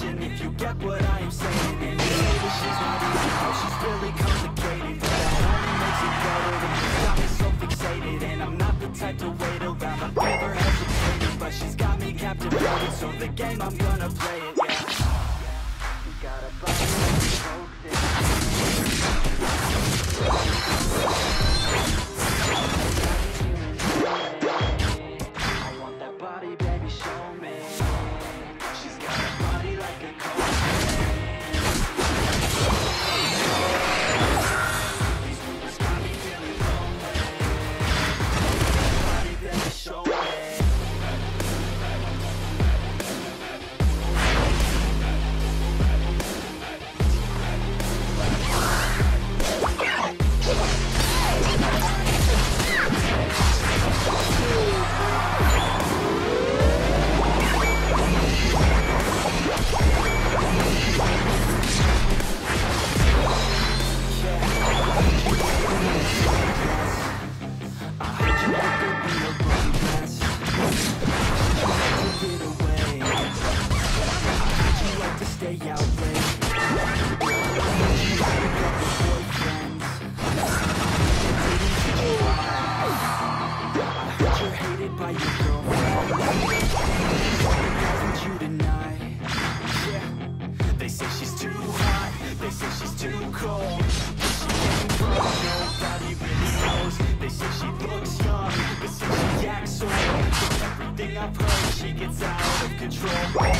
patient if you get what I am saying. And you say that she's not easy, but she's really complicated. But that only makes it better and she's got me so fixated. And I'm not the type to wait around, I've never hesitated But she's got me captivated, so the game, I'm gonna play it, yeah, yeah. You gotta buy me, strong.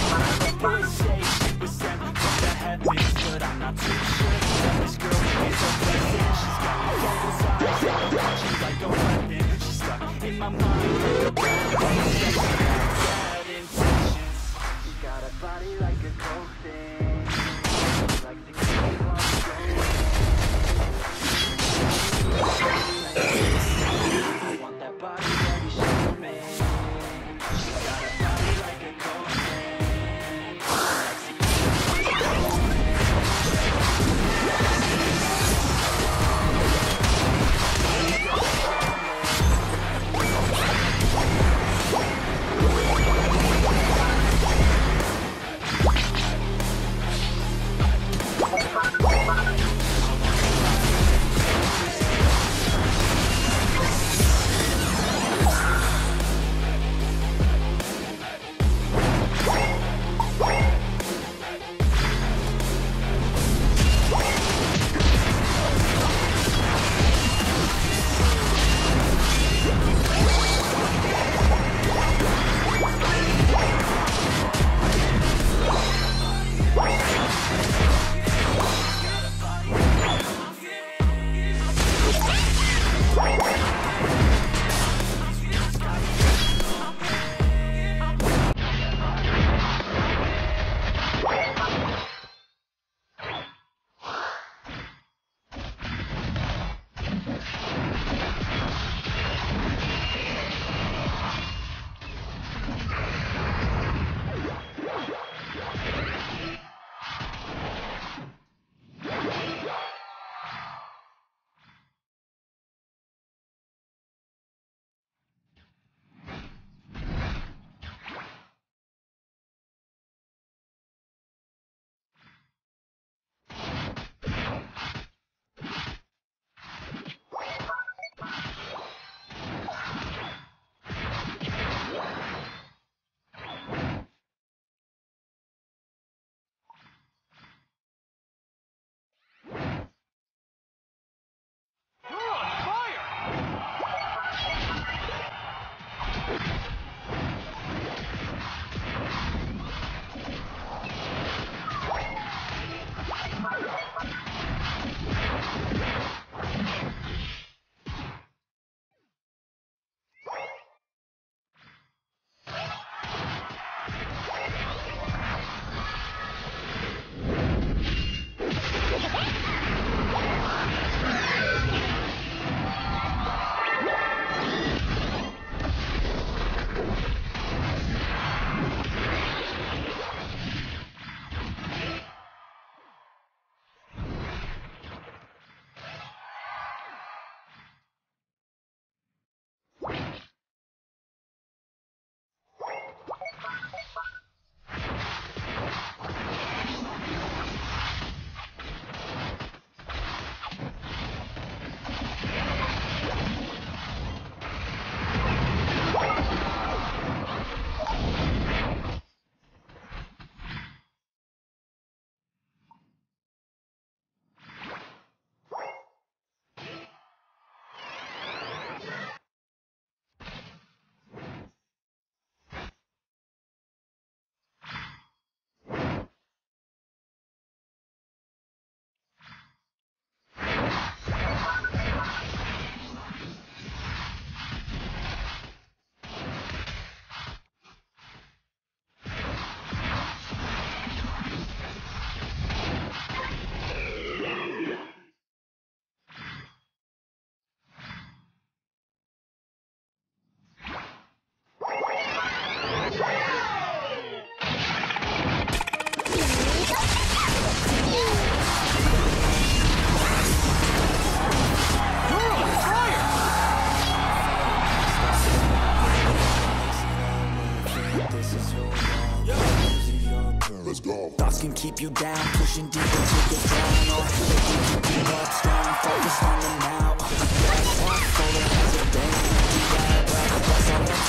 Keep you down, pushing deep into the drown, or they keep you up strong, focused on the now. Of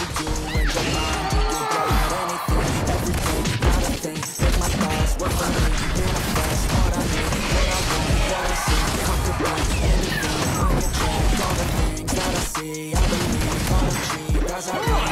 you do your mind. You anything, everything, my thoughts I need, what I want, what I see, anything. All the things that I see. I believe, all achieve as I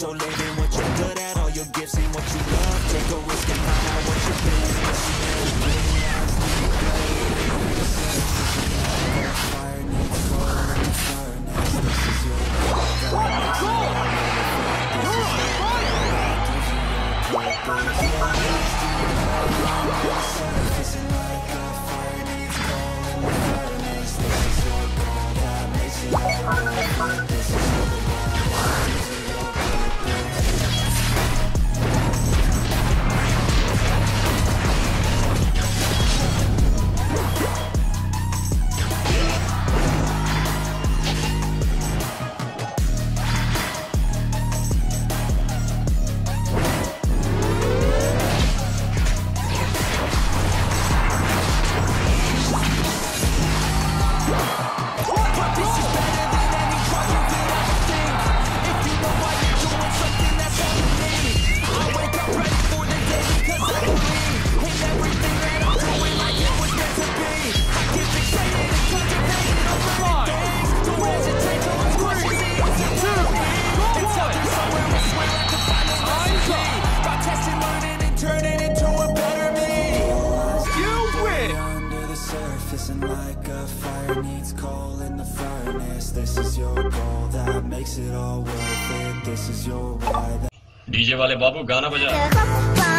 that you're living, what you're good at, all your gifts and what you love. Take a risk and find out what you've been. Fire your. This furnace. This is your goal that makes it all worth it. This is your why. DJ वाले बाबू गाना बजा Come